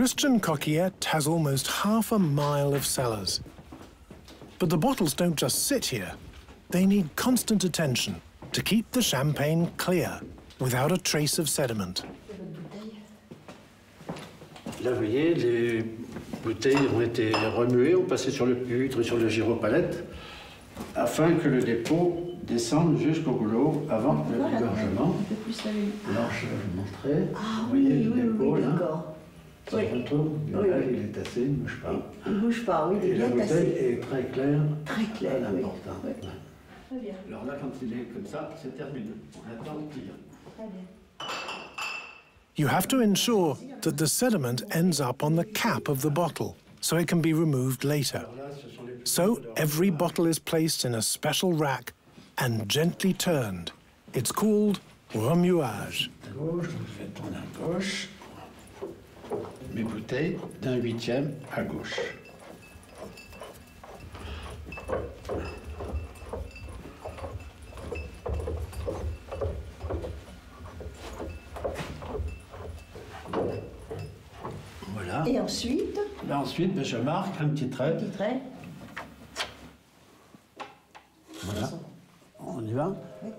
Christian Coquillette has almost half a mile of cellars. But the bottles don't just sit here. They need constant attention to keep the champagne clear, without a trace of sediment. Là, vous voyez, les bouteilles ont été remuées, ont passé sur le pupitre et sur le gyropalette, afin que le dépôt descende jusqu'au goulot avant le Voilà, dégorgement. un peu plus la. Alors, je vais vous montrer. Ah vous voyez oui, le oui, dépôt, oui, là d'accord. Ça Oui. se retrouve Oui, oui. il est tassé, il ne bouge pas. Il ne bouge pas, oui, il est la bien bouteille tassé. est très claire. Très clair, Très oui. important. Oui. Très bien, Alors là, quand il est comme ça, c'est terminé. On attend le tir. très bien. You have to ensure that the sediment ends up on the cap of the bottle, so it can be removed later. Alors là, ce sont les So every bottle is placed in a special rack and gently turned. It's called remuage. D'un huitième à gauche. Voilà. Et ensuite, ensuite, ben, je marque un petit trait. petit trait. Voilà. On y va? Oui.